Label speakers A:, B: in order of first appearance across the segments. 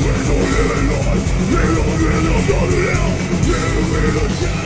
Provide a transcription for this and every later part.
A: we're in the living They don't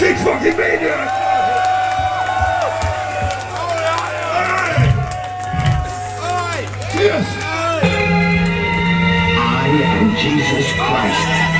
A: Six fucking maniacs! Yes!
B: I am Jesus Christ.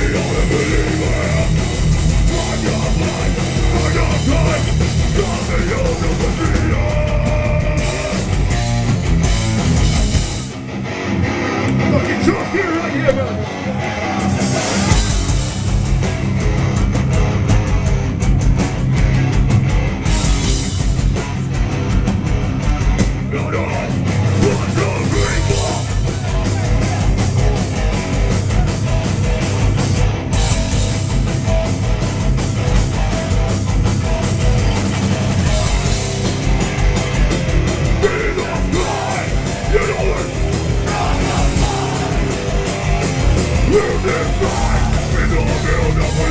A: Fucking build up